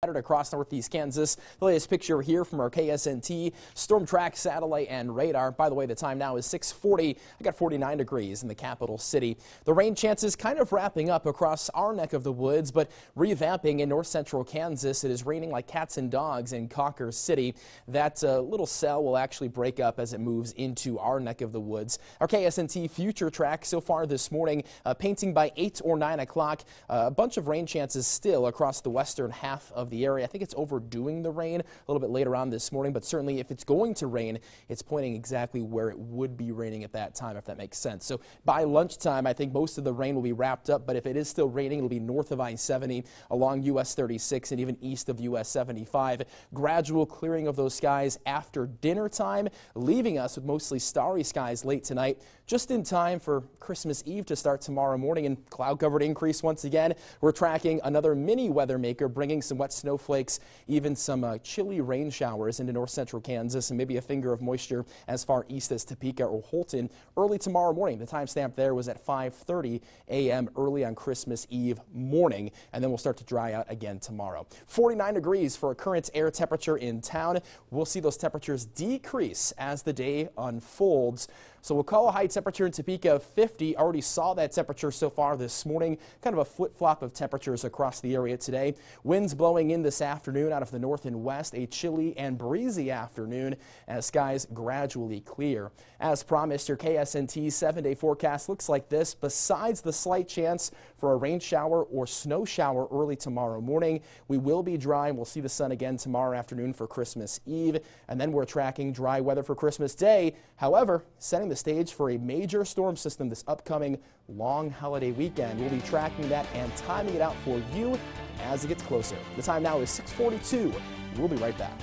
across northeast Kansas. The latest picture here from our KSNT storm track satellite and radar. By the way, the time now is 640. I got 49 degrees in the capital city. The rain chances kind of wrapping up across our neck of the woods, but revamping in north central Kansas. It is raining like cats and dogs in Cawker City. That uh, little cell will actually break up as it moves into our neck of the woods. Our KSNT future track so far this morning uh, painting by 8 or 9 o'clock. Uh, a bunch of rain chances still across the western half of the area. I think it's overdoing the rain a little bit later on this morning, but certainly if it's going to rain, it's pointing exactly where it would be raining at that time, if that makes sense. So by lunchtime, I think most of the rain will be wrapped up, but if it is still raining, it'll be north of I-70, along US 36, and even east of US 75. Gradual clearing of those skies after dinner time, leaving us with mostly starry skies late tonight, just in time for Christmas Eve to start tomorrow morning and cloud covered increase once again. We're tracking another mini weather maker, bringing some wet snowflakes even some uh, chilly rain showers into north central Kansas, and maybe a finger of moisture as far east as Topeka or Holton early tomorrow morning. The timestamp there was at 5:30 a.m. early on Christmas Eve morning, and then we'll start to dry out again tomorrow. 49 degrees for a current air temperature in town. We'll see those temperatures decrease as the day unfolds. So we'll call a high temperature in Topeka of 50. Already saw that temperature so far this morning. Kind of a flip-flop of temperatures across the area today. Winds blowing in this afternoon out of the north and west. A chilly and breezy afternoon as skies gradually clear. As promised, your KSNT seven-day forecast looks like this. Besides the slight chance for a rain shower or snow shower early tomorrow morning, we will be dry and we'll see the sun again tomorrow afternoon for Christmas Eve. And then we're tracking dry weather for Christmas Day. However, setting the stage for a major storm system this upcoming long holiday weekend. We'll be tracking that and timing it out for you as it gets closer. The time now is 642. We'll be right back.